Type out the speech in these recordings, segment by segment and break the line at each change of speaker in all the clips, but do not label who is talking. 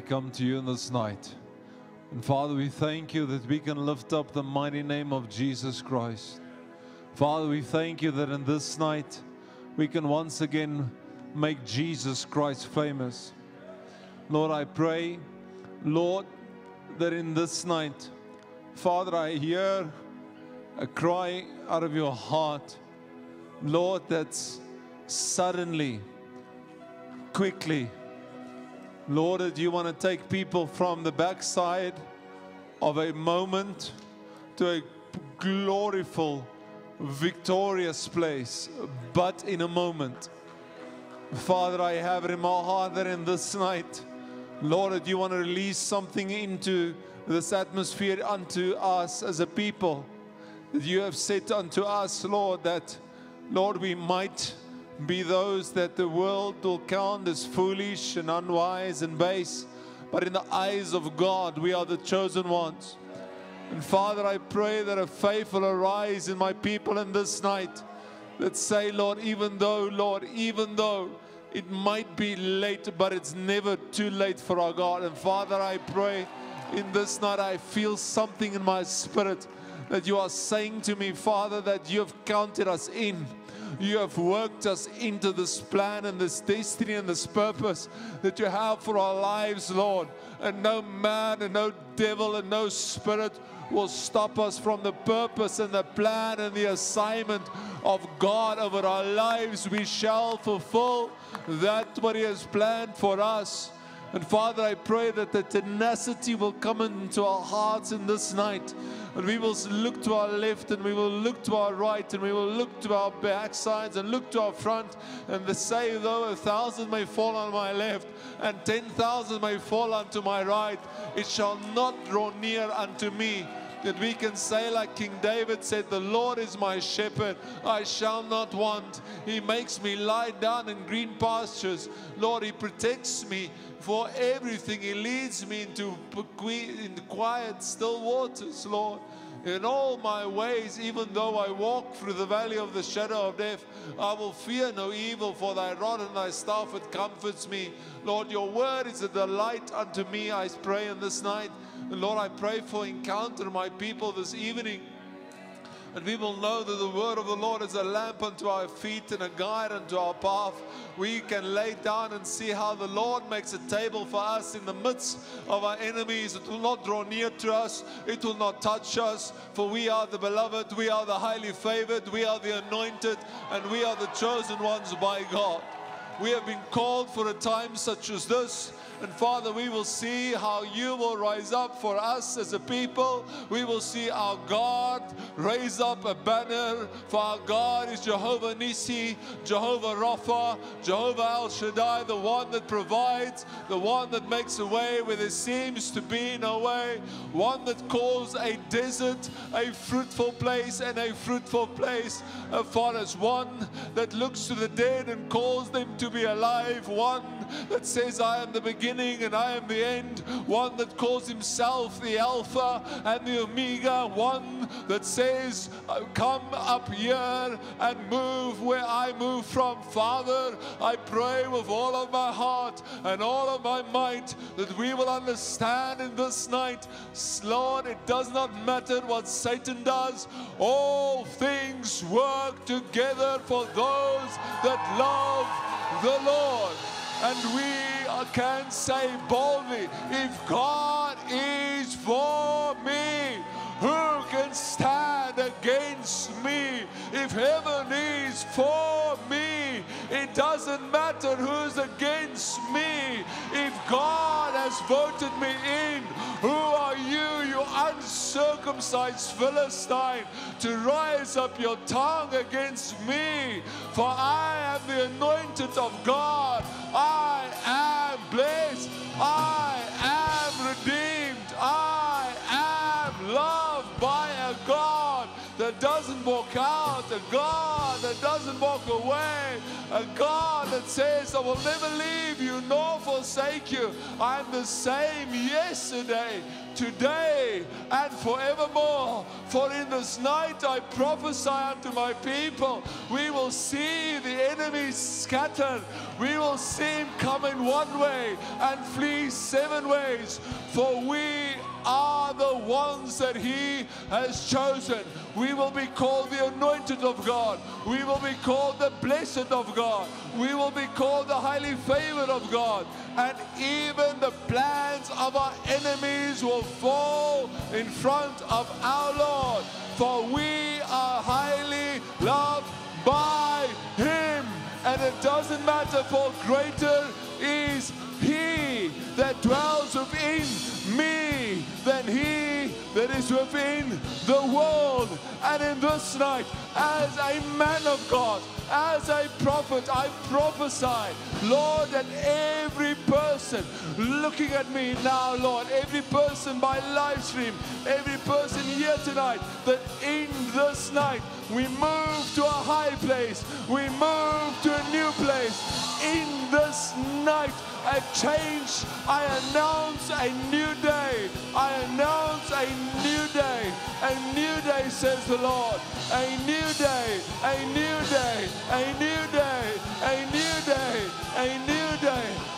Come to you in this night. And Father, we thank you that we can lift up the mighty name of Jesus Christ. Father, we thank you that in this night we can once again make Jesus Christ famous. Lord, I pray, Lord, that in this night, Father, I hear a cry out of your heart, Lord, that's suddenly, quickly, Lord, that you want to take people from the backside of a moment to a glorious, victorious place, but in a moment. Father, I have it in my heart that in this night, Lord, that you want to release something into this atmosphere unto us as a people. That you have said unto us, Lord, that, Lord, we might be those that the world will count as foolish and unwise and base. But in the eyes of God, we are the chosen ones. And Father, I pray that a faith will arise in my people in this night that say, Lord, even though, Lord, even though it might be late, but it's never too late for our God. And Father, I pray in this night, I feel something in my spirit that you are saying to me, Father, that you have counted us in. You have worked us into this plan and this destiny and this purpose that you have for our lives, Lord. And no man and no devil and no spirit will stop us from the purpose and the plan and the assignment of God over our lives. We shall fulfill that what He has planned for us. And Father, I pray that the tenacity will come into our hearts in this night. And we will look to our left and we will look to our right and we will look to our backsides and look to our front. And the say, though a thousand may fall on my left and ten thousand may fall unto my right, it shall not draw near unto me that we can say, like King David said, The Lord is my shepherd, I shall not want. He makes me lie down in green pastures. Lord, He protects me for everything. He leads me into in quiet, still waters, Lord. In all my ways, even though I walk through the valley of the shadow of death, I will fear no evil, for thy rod and thy staff it comforts me. Lord, your word is a delight unto me, I pray in this night. And Lord, I pray for encounter my people this evening. And we will know that the word of the Lord is a lamp unto our feet and a guide unto our path. We can lay down and see how the Lord makes a table for us in the midst of our enemies. It will not draw near to us, it will not touch us, for we are the beloved, we are the highly favored, we are the anointed, and we are the chosen ones by God. We have been called for a time such as this. And Father, we will see how you will rise up for us as a people. We will see our God raise up a banner, for our God is Jehovah Nissi, Jehovah Rapha, Jehovah El Shaddai, the one that provides, the one that makes a way where there seems to be no way, one that calls a desert a fruitful place and a fruitful place. Uh, Father, one that looks to the dead and calls them to be alive, one that says, I am the beginning and I am the end, one that calls himself the Alpha and the Omega, one that says, uh, Come up here and move where I move from. Father, I pray with all of my heart and all of my might that we will understand in this night, Lord, it does not matter what Satan does, all things work together for those that love the Lord. And we can say boldly, if God is for me, who can stand against me? If heaven is for me, it doesn't matter who's against me. If God has voted me in, who are you, you uncircumcised Philistine, to rise up your tongue against me? For I am the anointed of God. I am blessed. I am redeemed. I loved by a God that doesn't walk out, a God that doesn't walk away, a God that says, I will never leave you nor forsake you. I'm the same yesterday, today, and forevermore. For in this night I prophesy unto my people, we will see the enemy scattered. We will see him come in one way and flee seven ways. For we are the ones that He has chosen. We will be called the anointed of God. We will be called the blessed of God. We will be called the highly favored of God. And even the plans of our enemies will fall in front of our Lord. For we are highly loved by Him. And it doesn't matter, for greater is He that dwells within me than he that is within the world. And in this night, as a man of God, as a prophet, I prophesy, Lord, that every person looking at me now, Lord, every person by live stream, every person here tonight, that in this night we move to a high place, we move to a new place. In this night, a change. I announce a new day. I announce a new day. A new day, says the Lord. A new day. A new day. A new day. A new day. A new day.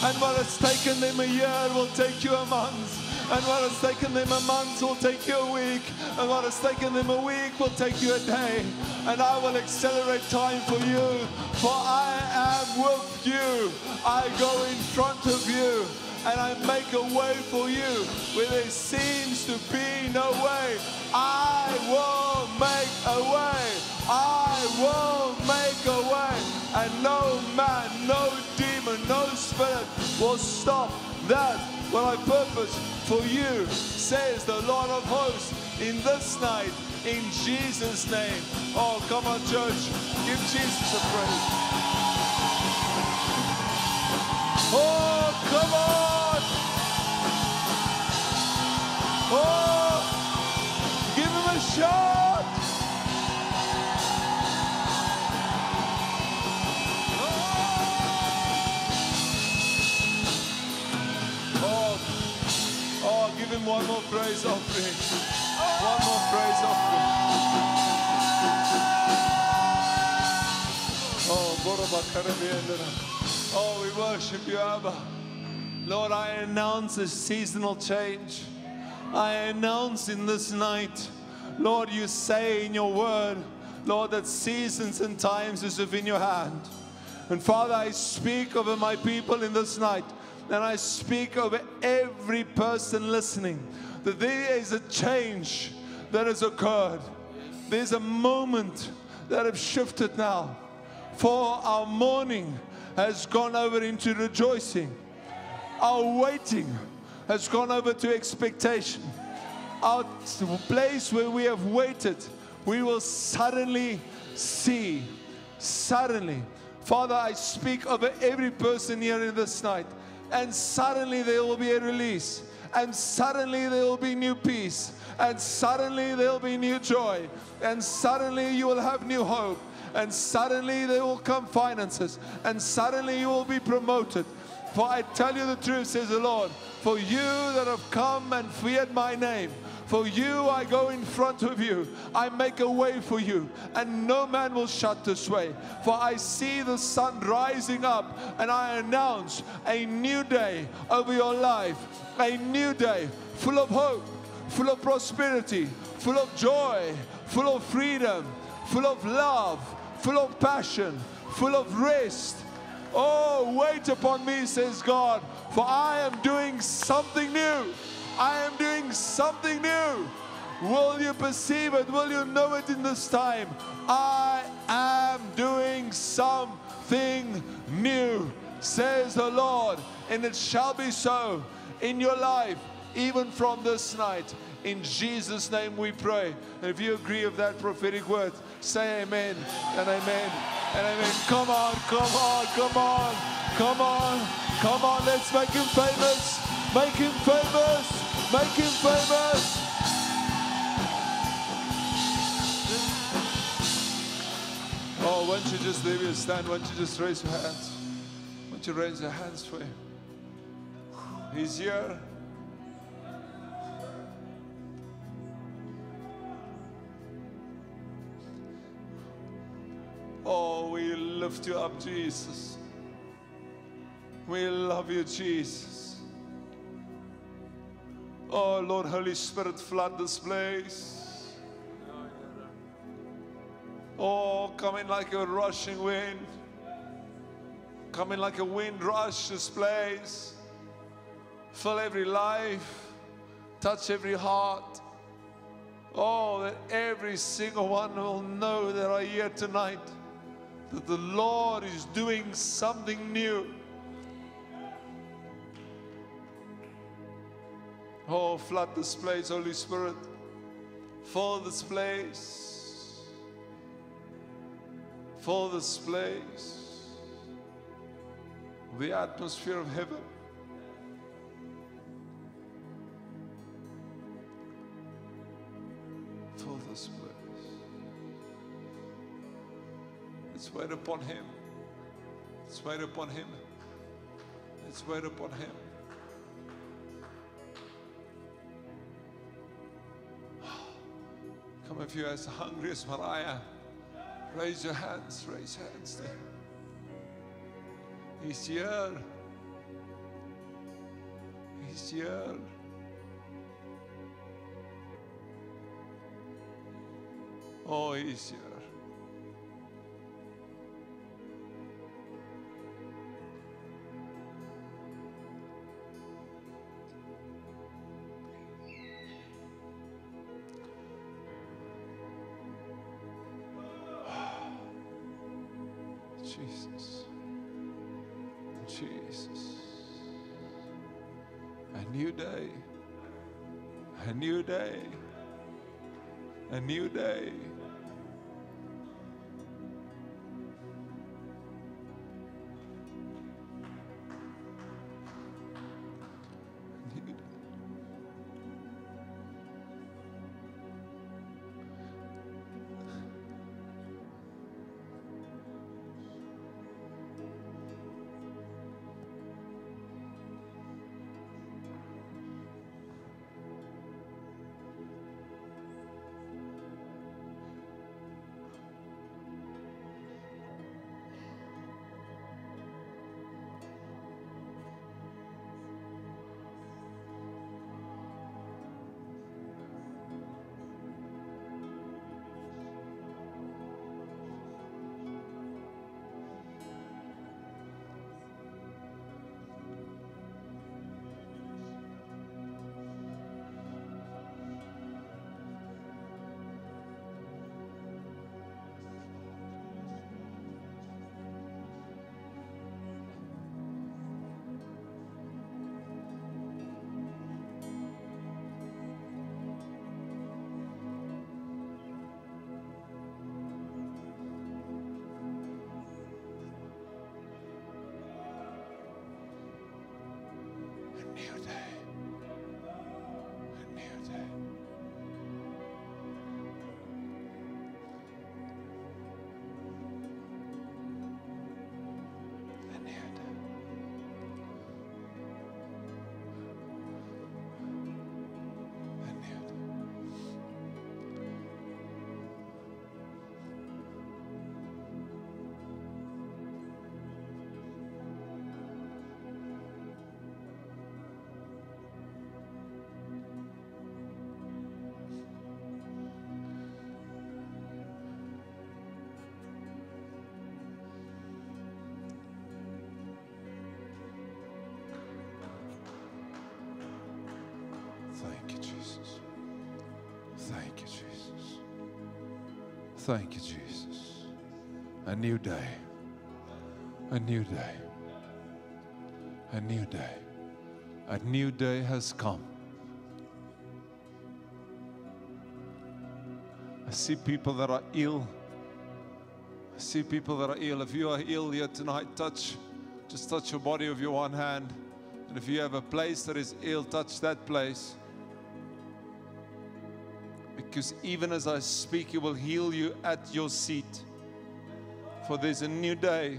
And what has taken them a year will take you a month. And what has taken them a month will take you a week. And what has taken them a week will take you a day. And I will accelerate time for you. For I am with you. I go in front of you. And I make a way for you where there seems to be no way. I will make a way. I will make a way. And no man, no no spirit will stop that what I purpose for you, says the Lord of hosts, in this night, in Jesus' name. Oh, come on, church. Give Jesus a praise. Oh, come on. Oh, give him a shot. Give him one more praise offering. One more praise offering. Oh, oh, we worship you, Abba. Lord, I announce a seasonal change. I announce in this night, Lord, you say in your word, Lord, that seasons and times is within your hand. And Father, I speak over my people in this night and I speak over every person listening that there is a change that has occurred. There's a moment that has shifted now. For our mourning has gone over into rejoicing. Our waiting has gone over to expectation. Our place where we have waited, we will suddenly see. Suddenly. Father, I speak over every person here in this night and suddenly there will be a release, and suddenly there will be new peace, and suddenly there will be new joy, and suddenly you will have new hope, and suddenly there will come finances, and suddenly you will be promoted. For I tell you the truth, says the Lord, for you that have come and feared my name, for you I go in front of you. I make a way for you, and no man will shut this way. For I see the sun rising up, and I announce a new day over your life. A new day full of hope, full of prosperity, full of joy, full of freedom, full of love, full of passion, full of rest. Oh, wait upon me, says God, for I am doing something new. I am doing something new. Will you perceive it? Will you know it in this time? I am doing something new, says the Lord. and it shall be so in your life, even from this night. In Jesus' name we pray. And if you agree with that prophetic word, say amen and amen and amen. Come on, come on, come on, come on, come on. Let's make him famous. Make him famous. Make him famous. Oh, why don't you just leave your stand? Why don't you just raise your hands? Why don't you raise your hands for him? He's here. Oh, we lift you up, Jesus. We love you, Jesus. Oh, Lord, Holy Spirit, flood this place. Oh, come in like a rushing wind. Come in like a wind rush this place. Fill every life. Touch every heart. Oh, that every single one will know that are here tonight that the Lord is doing something new. Oh, flood this place, Holy Spirit. Fill this place. Fill this place. The atmosphere of heaven. Fill this place. Let's wait upon Him. Let's wait upon Him. Let's wait upon Him. Come if you're as hungry as Mariah. Raise your hands, raise hands. He's here. He's here. Oh, he's here. Jesus. A new day. A new day. A new day. Thank you, Jesus. A new day. A new day. A new day. A new day has come. I see people that are ill. I see people that are ill. If you are ill here tonight, touch, just touch your body with your one hand. And if you have a place that is ill, touch that place. Because even as I speak, He will heal you at your seat. For there's a new day.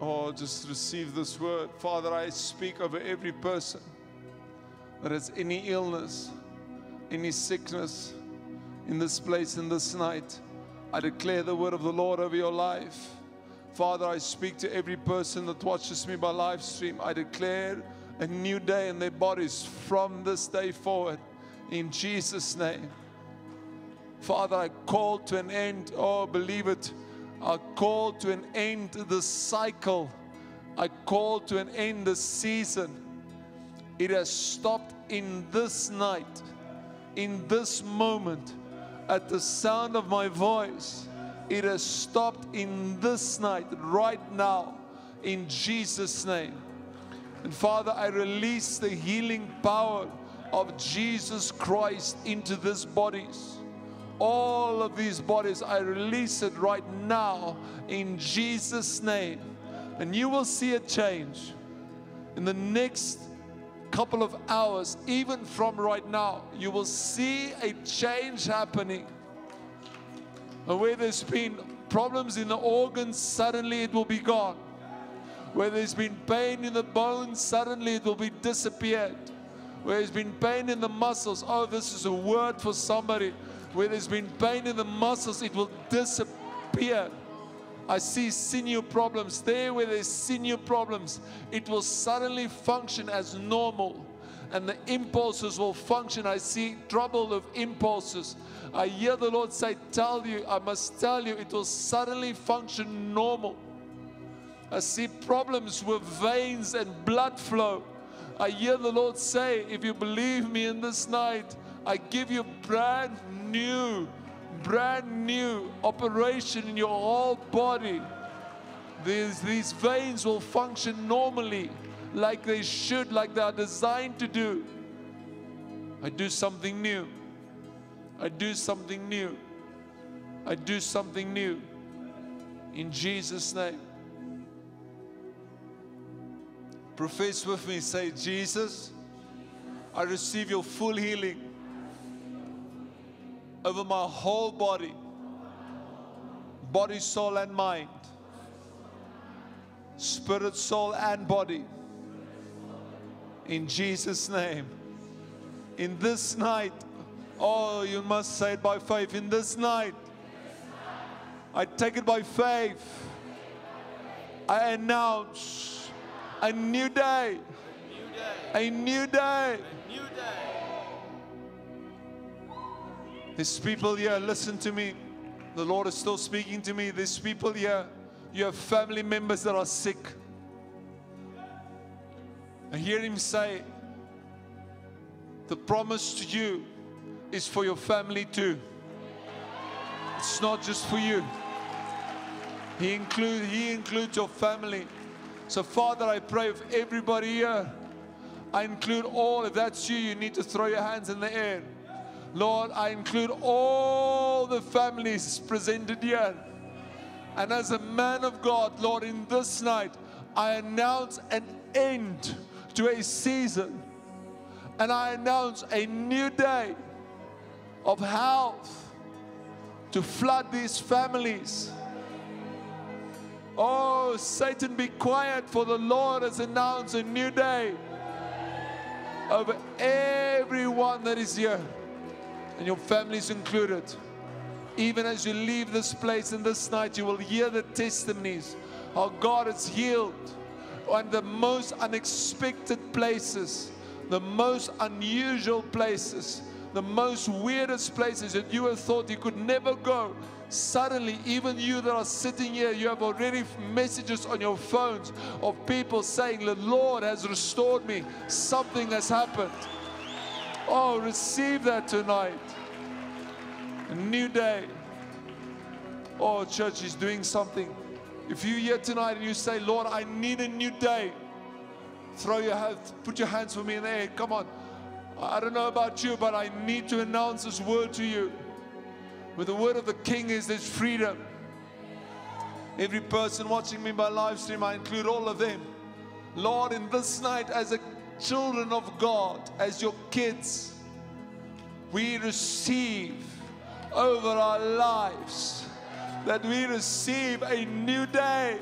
Oh, just receive this word. Father, I speak over every person that has any illness, any sickness in this place, in this night. I declare the word of the Lord over your life. Father, I speak to every person that watches me by live stream. I declare a new day in their bodies from this day forward in Jesus' name. Father, I call to an end, oh, believe it. I call to an end the cycle. I call to an end the season. It has stopped in this night, in this moment, at the sound of my voice. It has stopped in this night, right now, in Jesus' name. And Father, I release the healing power of Jesus Christ into these bodies. All of these bodies, I release it right now in Jesus' name. And you will see a change in the next couple of hours, even from right now. You will see a change happening. And where there's been problems in the organs, suddenly it will be gone. Where there's been pain in the bones, suddenly it will be disappeared. Where there's been pain in the muscles, oh, this is a word for somebody. Where there's been pain in the muscles, it will disappear. I see sinew problems. There where there's sinew problems, it will suddenly function as normal. And the impulses will function. I see trouble of impulses. I hear the Lord say, Tell you, I must tell you, it will suddenly function normal. I see problems with veins and blood flow. I hear the Lord say, If you believe me in this night, I give you brand new, brand new operation in your whole body. These, these veins will function normally, like they should, like they are designed to do. I do something new. I do something new. I do something new. In Jesus' name. Profess with me, say, Jesus, I receive your full healing over my whole body, body, soul, and mind, spirit, soul, and body. In Jesus' name. In this night, oh, you must say it by faith. In this night, I take it by faith. I announce a new day. A new day. There's people here, listen to me. The Lord is still speaking to me. There's people here, you have family members that are sick. I hear Him say, The promise to you is for your family too. It's not just for you. He, include, he includes your family. So, Father, I pray with everybody here. I include all. If that's you, you need to throw your hands in the air. Lord, I include all the families presented here. And as a man of God, Lord, in this night, I announce an end to a season. And I announce a new day of health to flood these families. Oh, Satan, be quiet, for the Lord has announced a new day over everyone that is here and your families included. Even as you leave this place and this night, you will hear the testimonies how God has healed on the most unexpected places, the most unusual places, the most weirdest places that you have thought you could never go. Suddenly, even you that are sitting here, you have already messages on your phones of people saying, The Lord has restored me. Something has happened. Oh, receive that tonight. A new day. Oh, church is doing something. If you're here tonight and you say, Lord, I need a new day, throw your hands, put your hands for me in the air. Come on. I don't know about you, but I need to announce this word to you. With the word of the King is there's freedom. Every person watching me by live stream, I include all of them. Lord, in this night, as a children of God, as your kids, we receive over our lives that we receive a new day.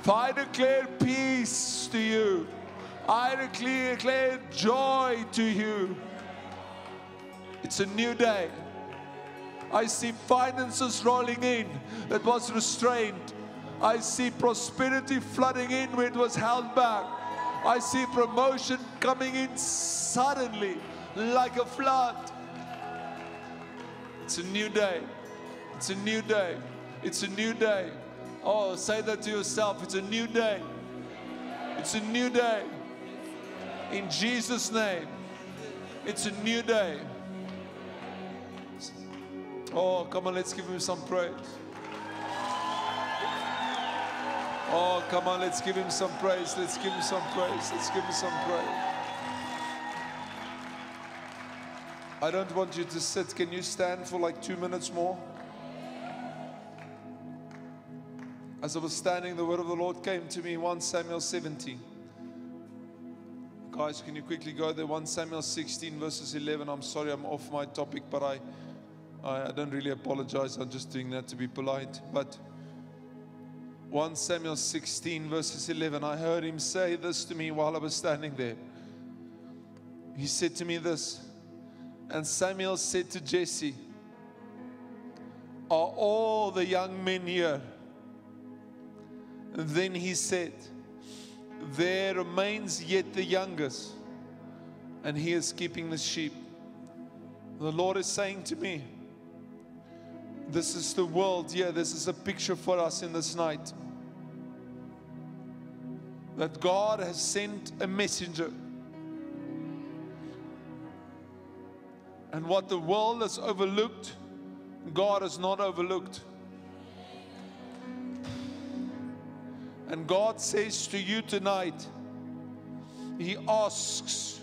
If I declare peace to you, I declare, joy to you. It's a new day. I see finances rolling in that was restrained. I see prosperity flooding in where it was held back. I see promotion coming in suddenly like a flood. It's a new day. It's a new day. It's a new day. Oh, say that to yourself. It's a new day. It's a new day. In Jesus' name. It's a new day. Oh, come on, let's give him some praise. Oh, come on, let's give him some praise. Let's give him some praise. Let's give him some praise. I don't want you to sit. Can you stand for like two minutes more? As I was standing, the word of the Lord came to me 1 Samuel 17. Guys, can you quickly go there? 1 Samuel 16, verses 11. I'm sorry I'm off my topic, but I, I, I don't really apologize. I'm just doing that to be polite. But 1 Samuel 16, verses 11, I heard him say this to me while I was standing there. He said to me this, and Samuel said to Jesse, Are all the young men here? And then he said, There remains yet the youngest, and he is keeping the sheep. The Lord is saying to me, This is the world. Yeah, this is a picture for us in this night. That God has sent a messenger. And what the world has overlooked, God has not overlooked. And God says to you tonight, He asks,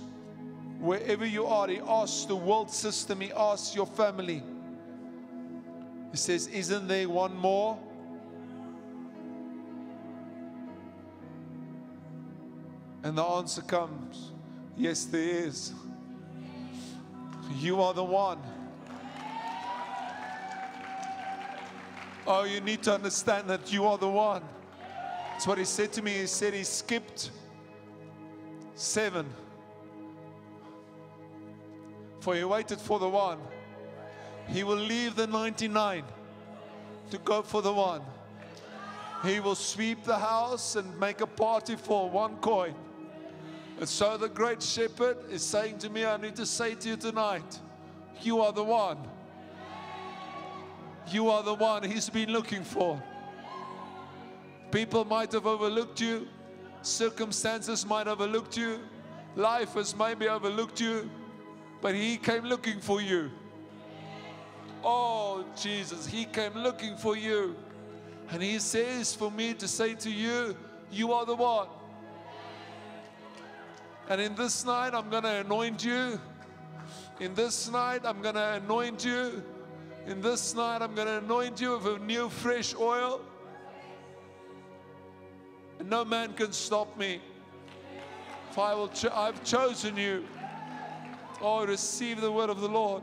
wherever you are, He asks the world system, He asks your family. He says, Isn't there one more? And the answer comes, Yes, there is. You are the one. Oh, you need to understand that you are the one. That's what he said to me. He said he skipped seven. For he waited for the one. He will leave the 99 to go for the one. He will sweep the house and make a party for one coin. And so the great shepherd is saying to me, I need to say to you tonight, you are the one. You are the one he's been looking for. People might have overlooked you, circumstances might have overlooked you, life has maybe overlooked you, but he came looking for you. Oh, Jesus, he came looking for you. And he says for me to say to you, you are the one. And in this night, I'm going to anoint you. In this night, I'm going to anoint you. In this night, I'm going to anoint you with a new fresh oil. And no man can stop me. For I will cho- I've chosen you. Oh, receive the word of the Lord.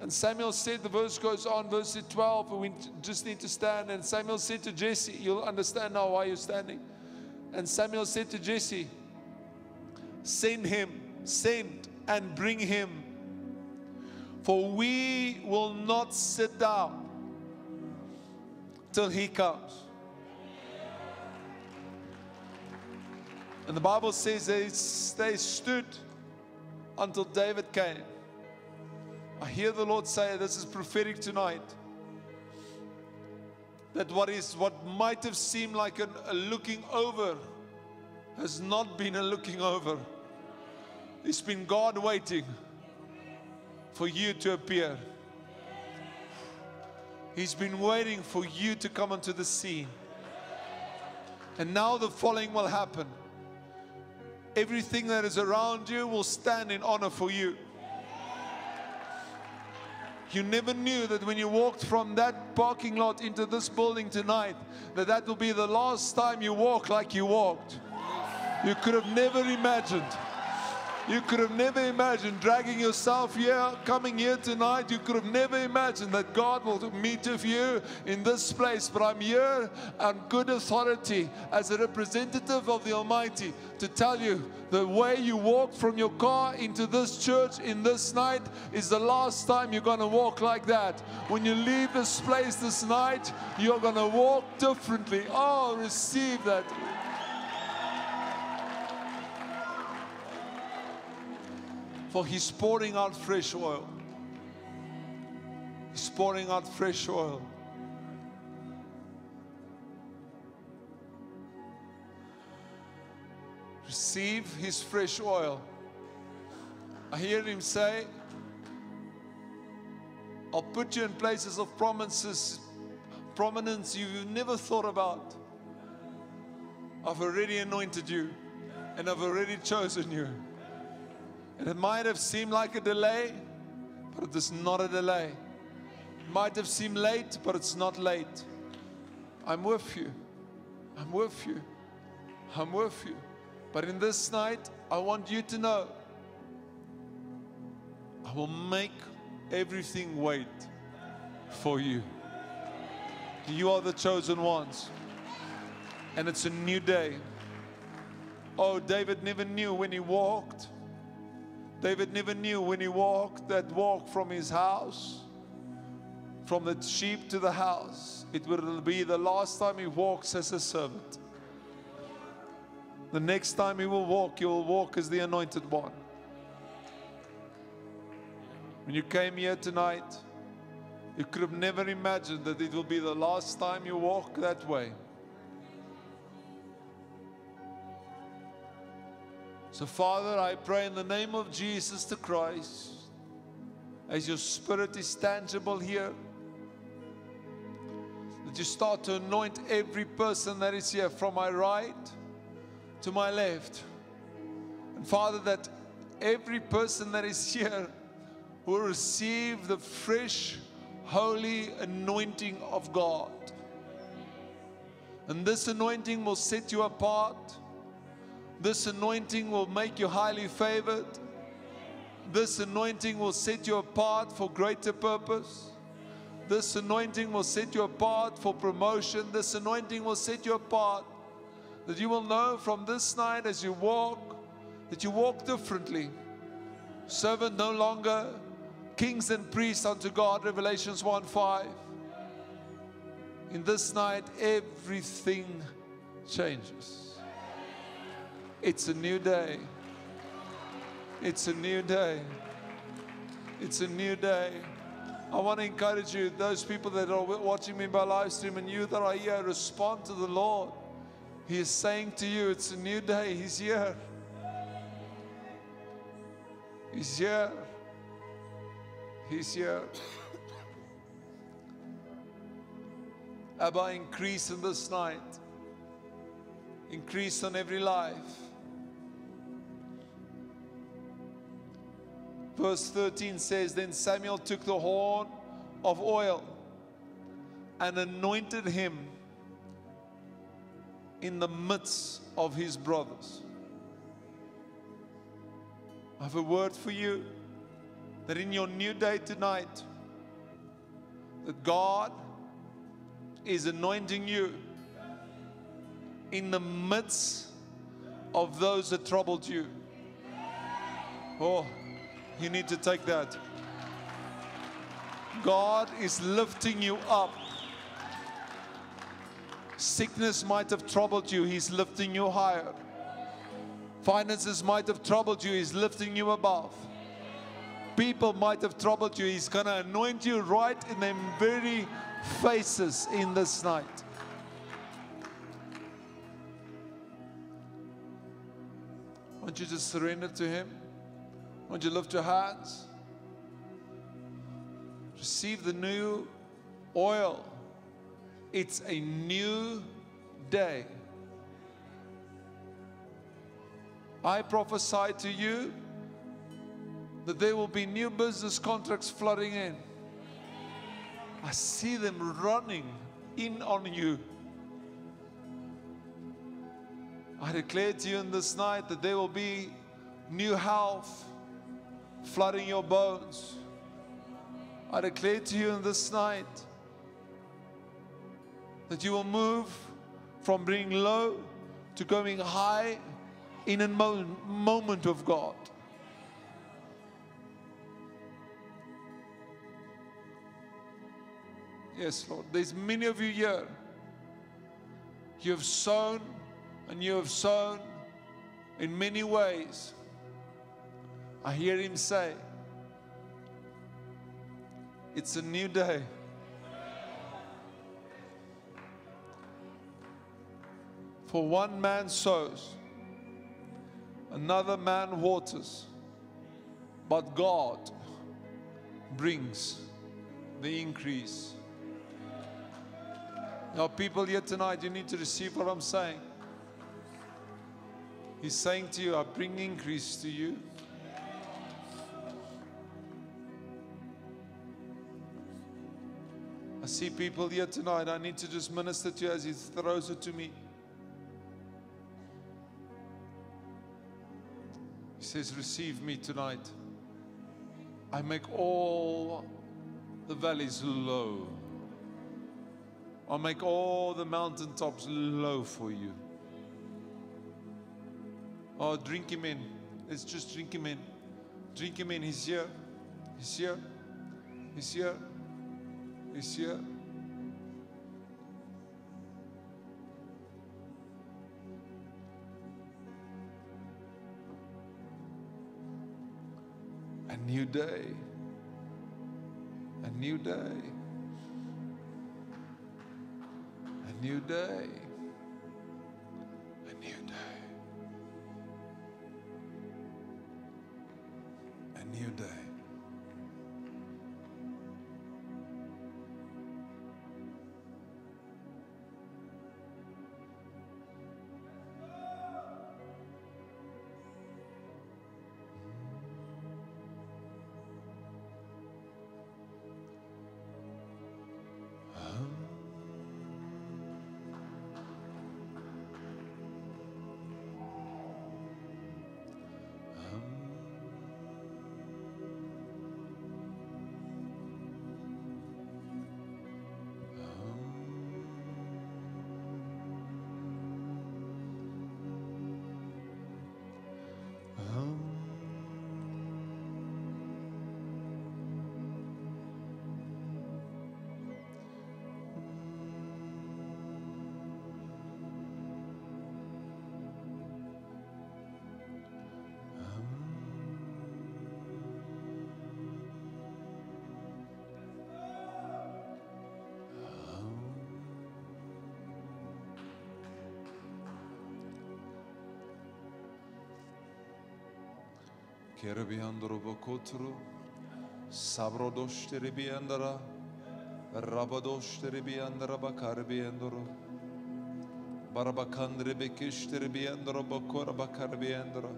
And Samuel said, the verse goes on, verse 12, we just need to stand. And Samuel said to Jesse, You'll understand now why you're standing. And Samuel said to Jesse, Send him, send and bring him. For we will not sit down till he comes. And the Bible says they, they stood until David came. I hear the Lord say, this is prophetic tonight. That what is what might have seemed like a looking over has not been a looking over. It's been God waiting for you to appear. He's been waiting for you to come onto the scene. And now the following will happen. Everything that is around you will stand in honor for you. You never knew that when you walked from that parking lot into this building tonight, that that will be the last time you walk like you walked. You could have never imagined. You could have never imagined dragging yourself here, coming here tonight. You could have never imagined that God will meet with you in this place. But I'm here on good authority as a representative of the Almighty to tell you the way you walk from your car into this church in this night is the last time you're going to walk like that. When you leave this place this night, you're going to walk differently. Oh, receive that. For He's pouring out fresh oil. He's pouring out fresh oil. Receive His fresh oil. I hear Him say, I'll put you in places of promises, prominence you've never thought about. I've already anointed you and I've already chosen you. And it might have seemed like a delay, but it is not a delay. It might have seemed late, but it's not late. I'm with you. I'm with you. I'm with you. But in this night, I want you to know I will make everything wait for you. You are the chosen ones. And it's a new day. Oh, David never knew when he walked. David never knew when he walked that walk from his house, from the sheep to the house, it will be the last time he walks as a servant. The next time he will walk, he will walk as the anointed one. When you came here tonight, you could have never imagined that it will be the last time you walk that way. So, Father, I pray in the name of Jesus the Christ, as your spirit is tangible here, that you start to anoint every person that is here from my right to my left. And Father, that every person that is here will receive the fresh, holy anointing of God. And this anointing will set you apart. This anointing will make you highly favored. This anointing will set you apart for greater purpose. This anointing will set you apart for promotion. This anointing will set you apart that you will know from this night as you walk that you walk differently. Servant no longer kings and priests unto God, Revelations 1 5. In this night, everything changes. It's a new day. It's a new day. It's a new day. I want to encourage you, those people that are watching me by live stream, and you that are here, respond to the Lord. He is saying to you, it's a new day. He's here. He's here. He's here. Abba, increase in this night. Increase on every life. Verse 13 says Then Samuel took the horn of oil and anointed him in the midst of his brothers. I have a word for you that in your new day tonight, that God is anointing you in the midst of those that troubled you. Oh, you need to take that. God is lifting you up. Sickness might have troubled you, He's lifting you higher. Finances might have troubled you, He's lifting you above. People might have troubled you, He's going to anoint you right in them very faces in this night. Won't you just surrender to Him? Won't you lift your hands? Receive the new oil. It's a new day. I prophesy to you that there will be new business contracts flooding in. I see them running in on you. I declare to you in this night that there will be new health flooding your bones. I declare to you in this night that you will move from being low to going high in a moment of God. Yes, Lord. There's many of you here. You have sown and you have sown in many ways. I hear him say, It's a new day. For one man sows, another man waters, but God brings the increase. Now, people here tonight, you need to receive what I'm saying. He's saying to you, I bring increase to you. See people here tonight. I need to just minister to you as He throws it to me. He says, Receive me tonight. I make all the valleys low. I'll make all the mountaintops low for you. Oh, drink him in. Let's just drink him in. Drink him in. He's here. He's here. He's here. He's here. A new day. A new day. A new day. Kerabiandro bokotru. Sabrodoşteri bir yandara. Rabadoşteri bir yandara bakar bir yandoro. Barabakandri bekişteri bir yandoro bakora bakar bir yandoro.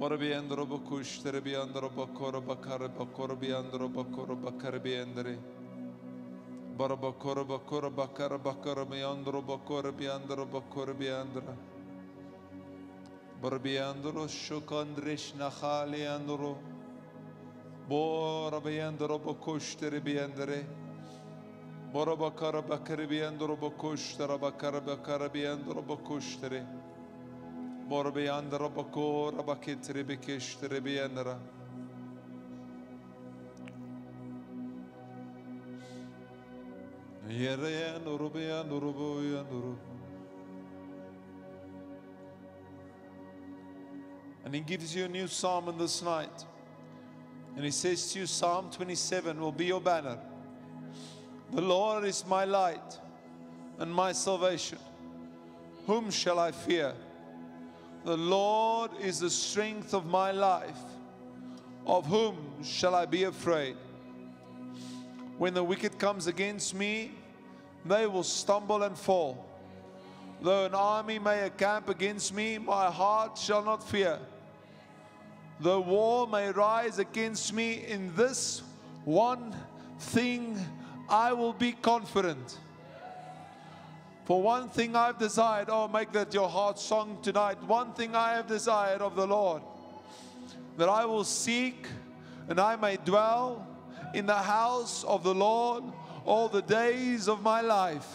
Bara bir bakuşteri bir yandoro bakora bakar bakora bir yandoro bakora bakar bir. Bara bakora bakora bakar bakara bir yandoro bakora bir yandoro bakora bir yandoro. بربي اندرو شکان رش نخالی اندرو بورا بیندرو بکشتری بیندره برا بکر بکر بیندرو بکشتر بکر بکر بیندرو بکشتری برا بیندرو بکورا بکتری بکشتری بیندره Yere yanuru beyanuru boyanuru And he gives you a new psalm in this night. And he says to you, Psalm 27 will be your banner. The Lord is my light and my salvation. Whom shall I fear? The Lord is the strength of my life. Of whom shall I be afraid? when the wicked comes against me, they will stumble and fall. Though an army may encamp against me, my heart shall not fear. Though war may rise against me, in this one thing I will be confident. For one thing I've desired, oh, make that your heart song tonight. One thing I have desired of the Lord, that I will seek and I may dwell in the house of the Lord all the days of my life,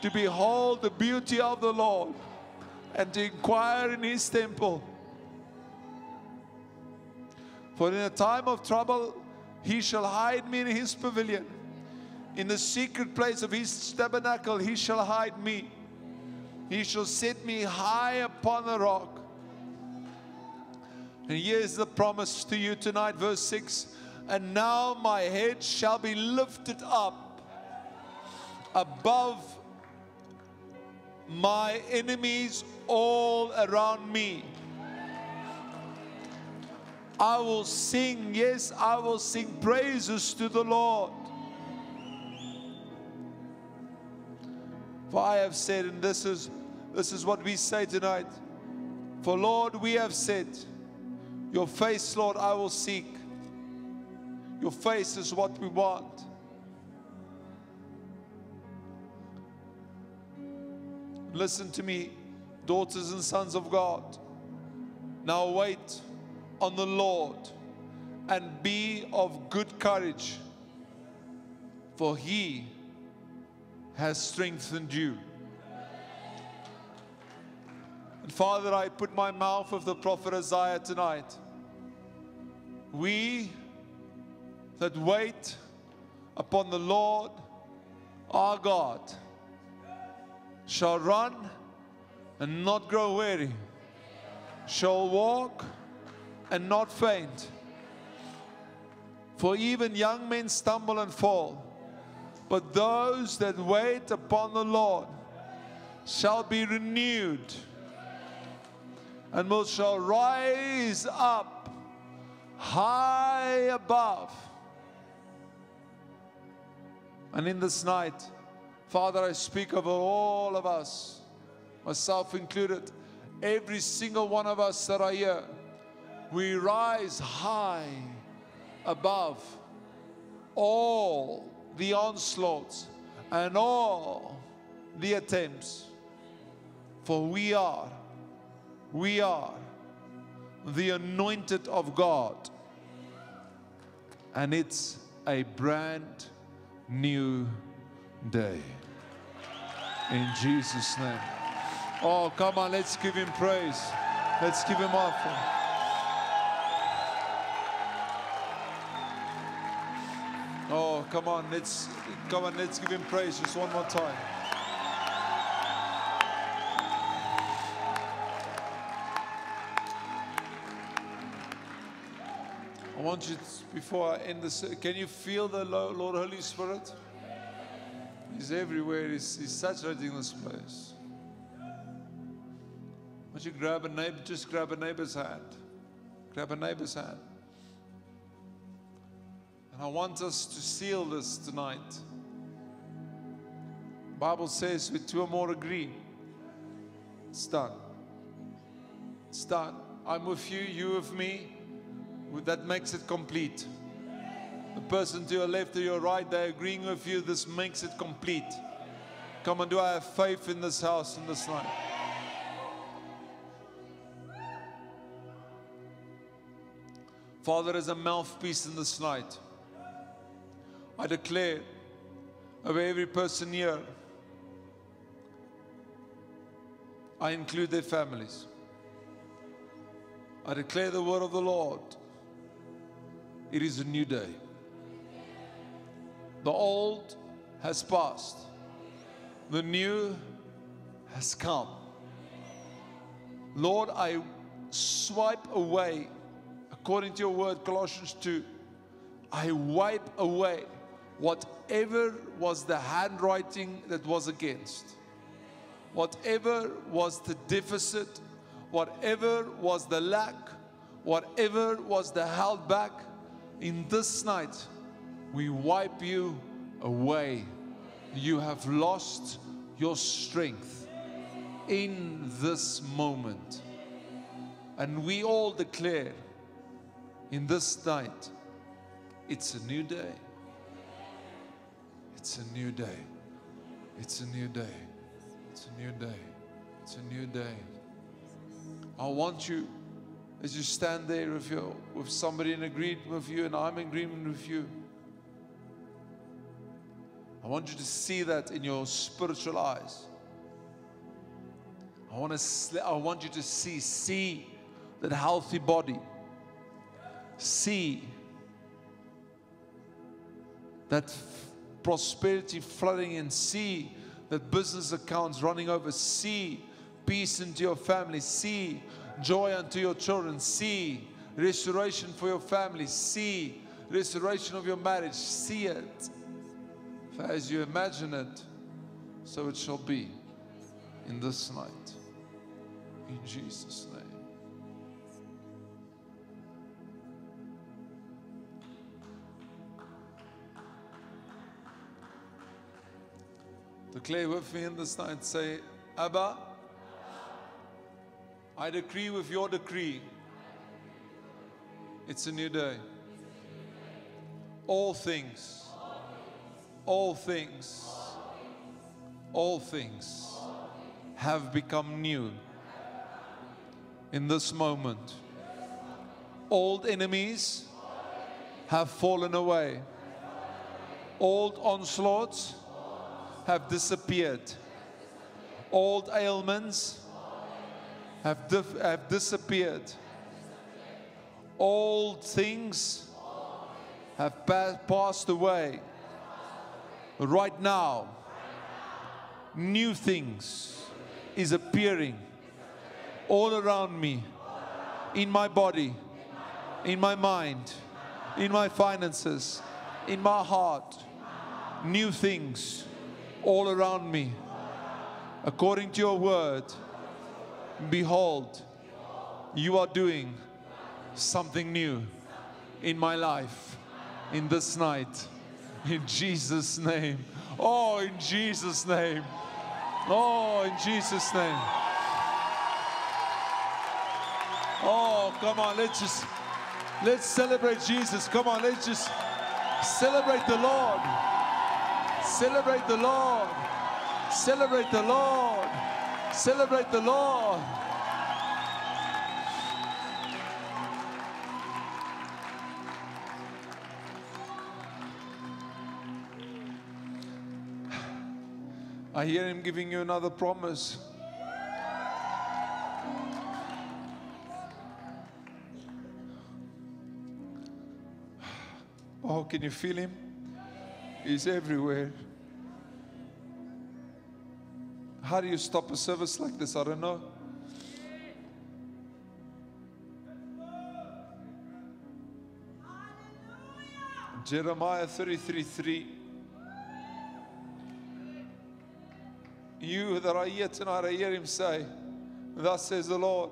to behold the beauty of the Lord and to inquire in his temple. For in a time of trouble, he shall hide me in his pavilion. In the secret place of his tabernacle, he shall hide me. He shall set me high upon a rock. And here's the promise to you tonight, verse 6 And now my head shall be lifted up above my enemies all around me. I will sing, yes, I will sing praises to the Lord. For I have said, and this is this is what we say tonight. For Lord, we have said, Your face, Lord, I will seek. Your face is what we want. Listen to me, daughters and sons of God. Now wait on the Lord and be of good courage, for he has strengthened you. And Father, I put my mouth of the prophet Isaiah tonight. We that wait upon the Lord our God shall run and not grow weary, shall walk and not faint. For even young men stumble and fall, but those that wait upon the Lord shall be renewed and will shall rise up high above. And in this night, Father, I speak over all of us, myself included, every single one of us that are here. We rise high above all the onslaughts and all the attempts. For we are, we are the anointed of God. And it's a brand new day. In Jesus' name. Oh, come on, let's give him praise. Let's give him offering. Oh, come on, let's come on, let's give him praise just one more time. I want you, to, before I end this, can you feel the Lord Holy Spirit? He's everywhere. He's, he's saturating this place. Why don't you grab a neighbor, just grab a neighbor's hand. Grab a neighbor's hand. And I want us to seal this tonight. The Bible says with two or more agree. It's done. It's done. I'm with you, you with me. That makes it complete. The person to your left or your right, they're agreeing with you. This makes it complete. Come on, do I have faith in this house in this night? Father, as a mouthpiece in this night, I declare over every person here, I include their families. I declare the word of the Lord. It is a new day. The old has passed, the new has come. Lord, I swipe away, according to your word, Colossians 2, I wipe away whatever was the handwriting that was against, whatever was the deficit, whatever was the lack, whatever was the held back in this night. We wipe you away. You have lost your strength in this moment. And we all declare in this night, it's a new day. It's a new day. It's a new day. It's a new day. It's a new day. I want you, as you stand there with, your, with somebody in agreement with you, and I'm in agreement with you. I want you to see that in your spiritual eyes. I want, to, I want you to see, see that healthy body. See that prosperity flooding in. See that business accounts running over. See peace into your family. See joy unto your children. See restoration for your family. See restoration of your marriage. See it. For as you imagine it, so it shall be in this night. In Jesus' name. Declare with me in this night. Say, Abba, I decree with your decree. It's a new day. All things, all things, all things have become new in this moment. Old enemies have fallen away. Old onslaughts have disappeared. Old ailments have, have disappeared. Old things have pa- passed away. Right now, new things is appearing all around me, in my body, in my mind, in my finances, in my heart. New things all around me. According to your word, behold, you are doing something new in my life in this night. In Jesus' name. Oh, in Jesus' name. Oh, in Jesus' name. Oh, come on, let's just let's celebrate Jesus. Come on, let's just celebrate the Lord. Celebrate the Lord. Celebrate the Lord. Celebrate the Lord. I hear him giving you another promise. Oh, can you feel him? He's everywhere. How do you stop a service like this? I don't know. Jeremiah 33 3. You that are here tonight, I hear him say, Thus says the Lord,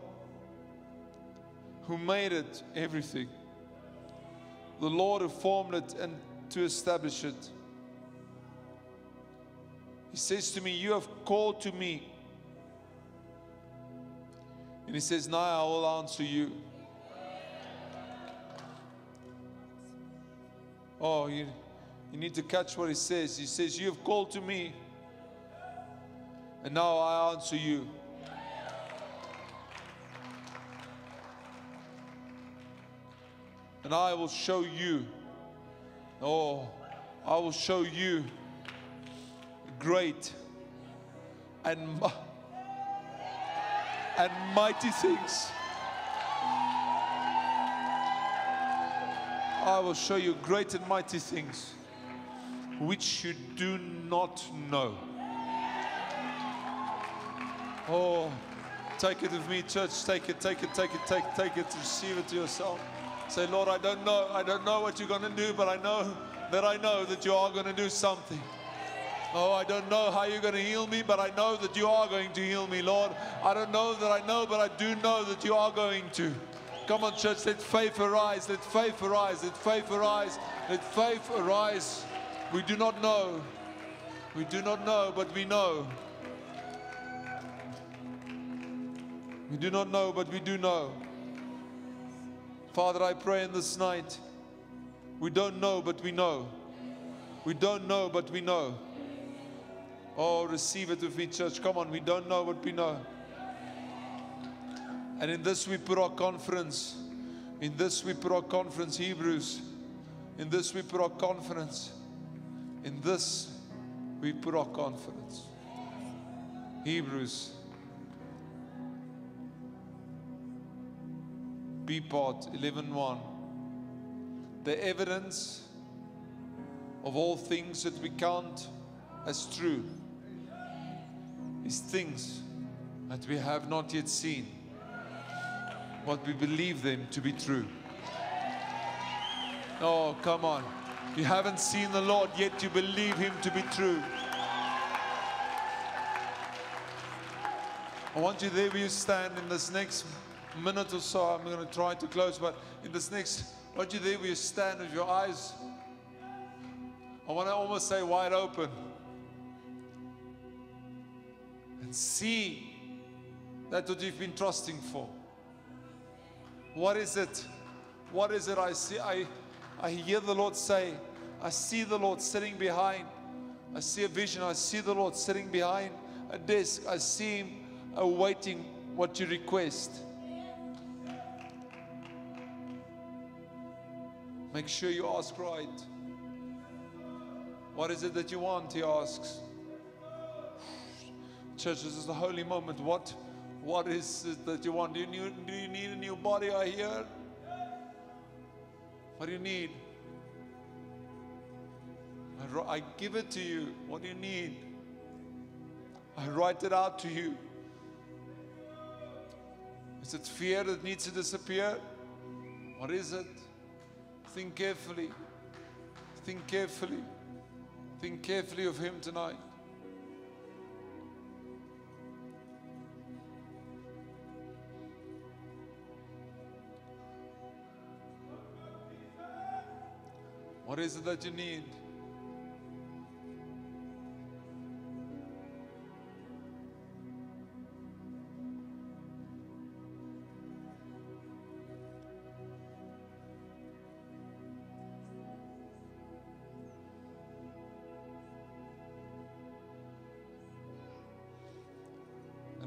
who made it everything, the Lord who formed it and to establish it. He says to me, You have called to me. And he says, Now I will answer you. Oh, you, you need to catch what he says. He says, You have called to me. And now I answer you. And I will show you. Oh, I will show you great and, and mighty things. I will show you great and mighty things which you do not know. Oh, take it with me, church. Take it, take it, take it, take, take it. Receive it to yourself. Say, Lord, I don't know. I don't know what you're going to do, but I know that I know that you are going to do something. Oh, I don't know how you're going to heal me, but I know that you are going to heal me, Lord. I don't know that I know, but I do know that you are going to. Come on, church, let faith arise, let faith arise, let faith arise, let faith arise. We do not know. We do not know, but we know. We do not know, but we do know. Father, I pray in this night. We don't know, but we know. We don't know, but we know. Oh, receive it with me, church. Come on, we don't know, what we know. And in this we put our confidence. In this we put our confidence, Hebrews. In this we put our confidence. In this we put our confidence. Hebrews. B part 11:1. The evidence of all things that we count as true is things that we have not yet seen, but we believe them to be true. Oh, come on. You haven't seen the Lord, yet you believe Him to be true. I want you there where you stand in this next minute or so. I'm going to try to close, but in this next, I want you there where you stand with your eyes. I want to almost say wide open and see that what you've been trusting for. What is it? What is it I see? I, I hear the Lord say, I see the Lord sitting behind. I see a vision. I see the Lord sitting behind a desk. I see Him awaiting what you request. Make sure you ask right. What is it that you want? He asks. Church, this is the holy moment. What, what is it that you want? Do you, need, do you need a new body? I hear. What do you need? I, I give it to you. What do you need? I write it out to you. Is it fear that needs to disappear? What is it? Think carefully. Think carefully. Think carefully of Him tonight. What is it that you need?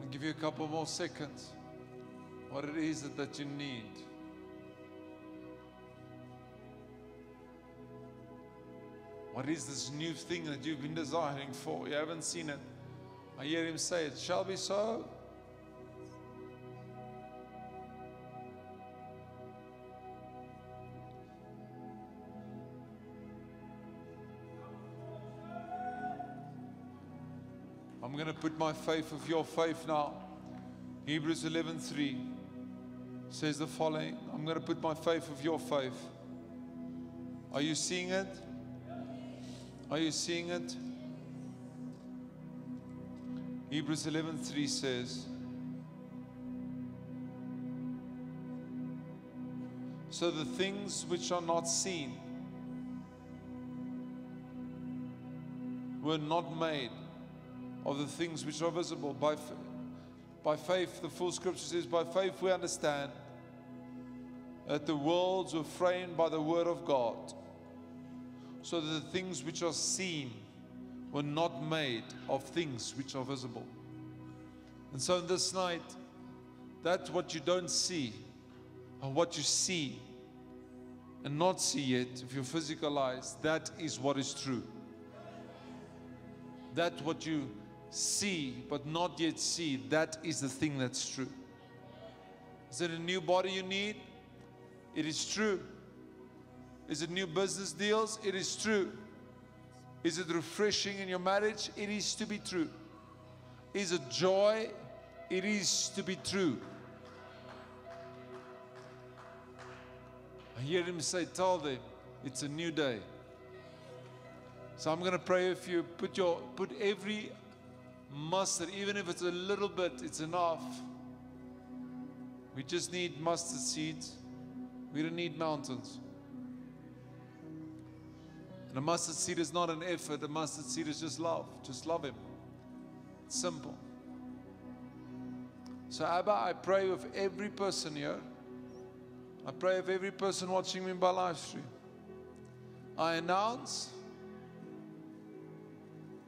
Give you a couple more seconds. What it is that you need. What is this new thing that you've been desiring for? You haven't seen it. I hear him say, It shall be so. I'm going to put my faith of your faith now. Hebrews 11:3 says the following. I'm going to put my faith of your faith. Are you seeing it? Are you seeing it? Hebrews 11:3 says, So the things which are not seen were not made of the things which are visible. By, by faith, the full scripture says, by faith we understand that the worlds were framed by the word of God so that the things which are seen were not made of things which are visible. And so, in this night, that what you don't see, or what you see and not see yet, if your physical eyes, that is what is true. That what you see but not yet see, that is the thing that's true. Is it a new body you need? It is true. Is it new business deals? It is true. Is it refreshing in your marriage? It is to be true. Is it joy? It is to be true. I hear him say, Tell them it's a new day. So I'm going to pray if you put your put every mustard, even if it's a little bit, it's enough. We just need mustard seeds. We don't need mountains. And a mustard seed is not an effort, a mustard seed is just love. Just love Him. It's simple. So, Abba, I pray with every person here. I pray with every person watching me by live stream. I announce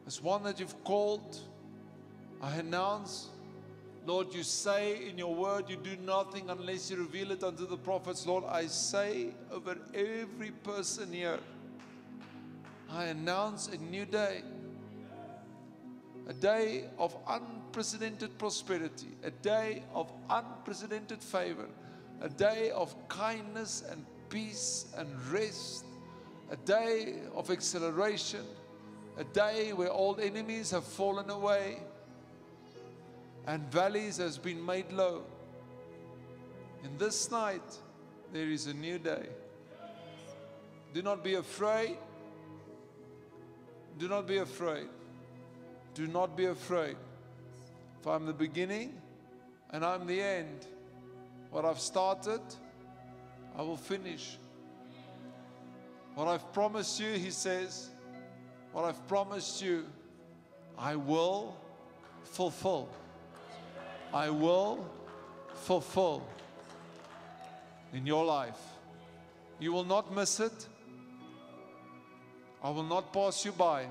as one that you've called, I announce, Lord, you say in your word, you do nothing unless you reveal it unto the prophets. Lord, I say over every person here, I announce a new day. A day of unprecedented prosperity, a day of unprecedented favor, a day of kindness and peace and rest, a day of acceleration, a day where old enemies have fallen away and valleys has been made low. In this night, there is a new day. Do not be afraid. Do not be afraid. Do not be afraid. For I'm the beginning and I'm the end. What I've started, I will finish. What I've promised you, he says, what I've promised you, I will fulfill. I will fulfill in your life. You will not miss it. I will not pass you by.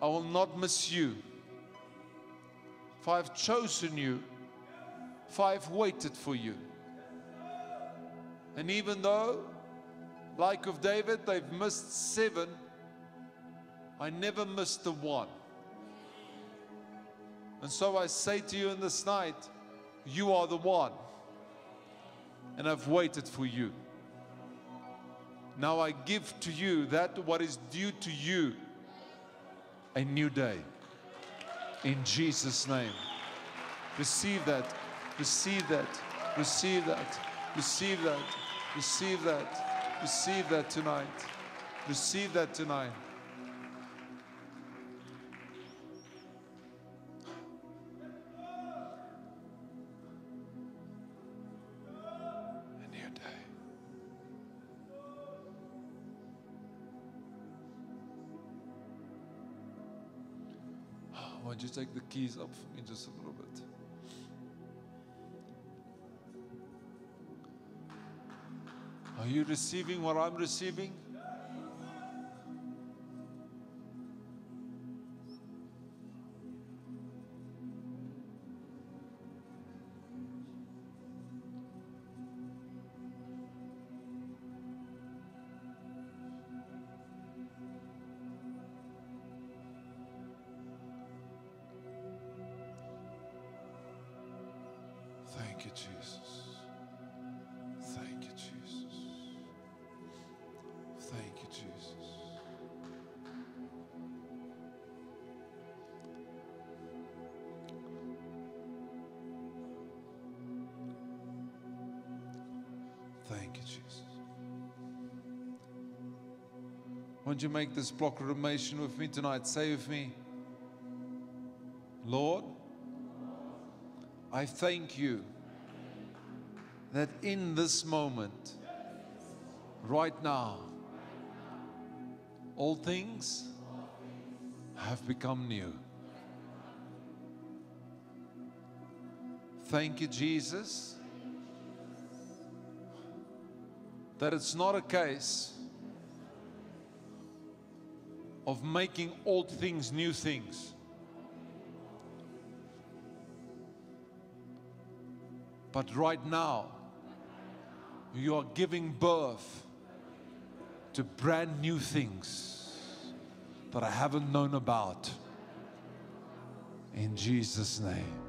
I will not miss you. For I've chosen you, for I've waited for you. And even though, like of David, they've missed seven, I never missed the one. And so I say to you in this night, you are the one. And I've waited for you. Now I give to you that what is due to you a new day. In Jesus' name. Receive that. Receive that. Receive that. Receive that. Receive that. Receive that tonight. Receive that tonight. Don't you take the keys up for me just a little bit? Are you receiving what I'm receiving? You make this proclamation with me tonight? Say with me, Lord, I thank you that in this moment, right now, all things have become new. Thank you, Jesus, that it's not a case of making old things new things. But right now, you are giving birth to brand new things that I haven't known about. In Jesus' name.